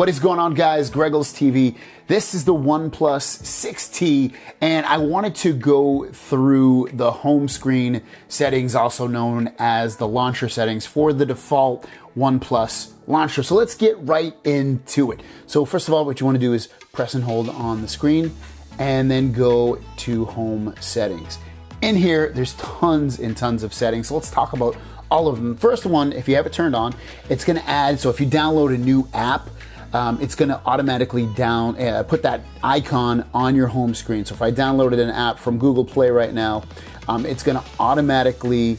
What is going on guys? Greggles TV. This is the OnePlus 6T and I wanted to go through the home screen settings, also known as the launcher settings for the default OnePlus launcher. So let's get right into it. So first of all, what you want to do is press and hold on the screen and then go to home settings. In here, there's tons and tons of settings. So let's talk about all of them. First one, if you have it turned on, it's gonna add, so if you download a new app, um, it's going to automatically down uh, put that icon on your home screen. So if I downloaded an app from Google Play right now, um, it's going to automatically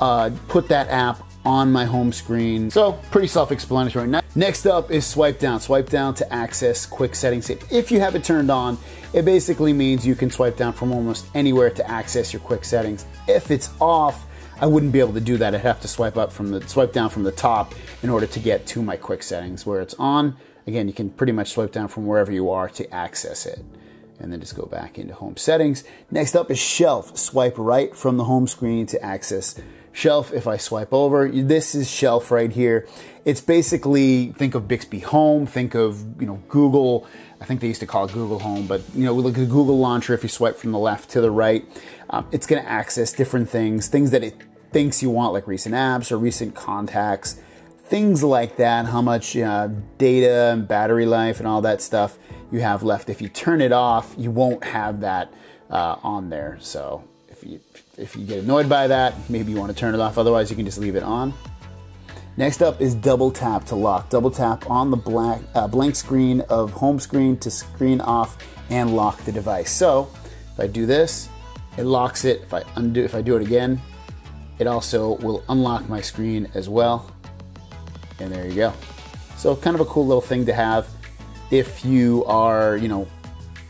uh, put that app on my home screen. So pretty self-explanatory. Next up is swipe down. Swipe down to access quick settings. If you have it turned on, it basically means you can swipe down from almost anywhere to access your quick settings. If it's off, I wouldn't be able to do that. I'd have to swipe up from the swipe down from the top in order to get to my quick settings. Where it's on, again, you can pretty much swipe down from wherever you are to access it. And then just go back into home settings. Next up is shelf. Swipe right from the home screen to access shelf. If I swipe over, this is shelf right here. It's basically, think of Bixby Home, think of, you know, Google. I think they used to call it Google Home, but, you know, look at Google Launcher. If you swipe from the left to the right, um, it's going to access different things, things that it thinks you want, like recent apps or recent contacts, things like that, how much uh, data and battery life and all that stuff you have left. If you turn it off, you won't have that uh, on there. So if you if you get annoyed by that, maybe you want to turn it off. Otherwise, you can just leave it on. Next up is double tap to lock. Double tap on the black, uh, blank screen of home screen to screen off and lock the device. So if I do this, it locks it. If I undo, if I do it again, it also will unlock my screen as well. And there you go. So kind of a cool little thing to have if you are, you know,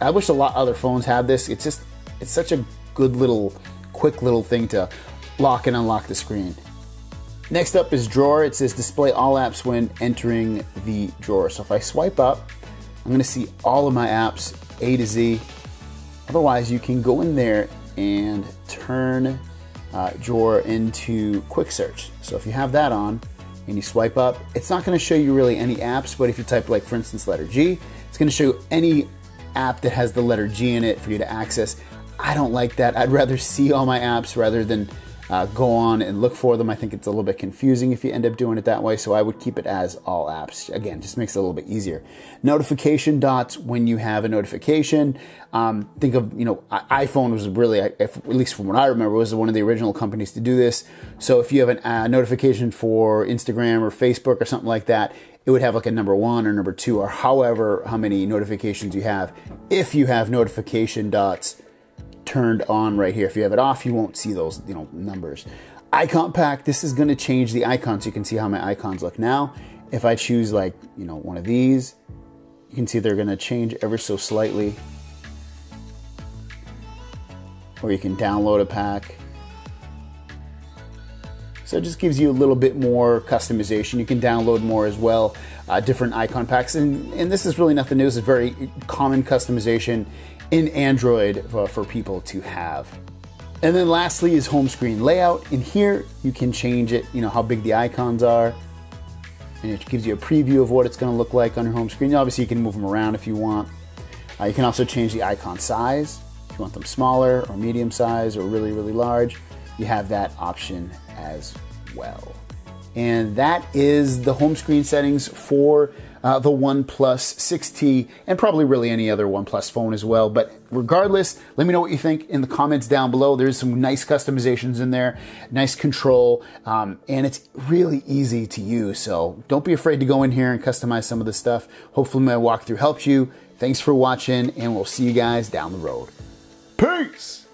I wish a lot other phones had this. It's just, it's such a good little, quick little thing to lock and unlock the screen. Next up is drawer. It says display all apps when entering the drawer. So if I swipe up, I'm gonna see all of my apps A to Z. Otherwise, you can go in there and turn uh, drawer into quick search. So if you have that on and you swipe up, it's not gonna show you really any apps, but if you type like, for instance, letter G, it's gonna show you any app that has the letter G in it for you to access. I don't like that. I'd rather see all my apps rather than uh, go on and look for them. I think it's a little bit confusing if you end up doing it that way, so I would keep it as all apps. Again, just makes it a little bit easier. Notification dots when you have a notification. Um, think of, you know, iPhone was really, if, at least from what I remember, was one of the original companies to do this. So if you have a uh, notification for Instagram or Facebook or something like that, it would have like a number one or number two or however how many notifications you have. If you have notification dots, turned on right here. If you have it off, you won't see those, you know, numbers. Icon pack, this is going to change the icons. You can see how my icons look now. If I choose like, you know, one of these, you can see they're going to change ever so slightly. Or you can download a pack. So it just gives you a little bit more customization. You can download more as well, uh, different icon packs. And, and this is really nothing new. This is very common customization in Android for, for people to have. And then lastly is home screen layout. In here, you can change it, you know, how big the icons are. And it gives you a preview of what it's gonna look like on your home screen. Obviously, you can move them around if you want. Uh, you can also change the icon size. If you want them smaller or medium size or really, really large, you have that option as well. And that is the home screen settings for uh, the OnePlus 6T, and probably really any other OnePlus phone as well. But regardless, let me know what you think in the comments down below. There's some nice customizations in there, nice control, um, and it's really easy to use. So don't be afraid to go in here and customize some of the stuff. Hopefully my walkthrough helped you. Thanks for watching, and we'll see you guys down the road. Peace!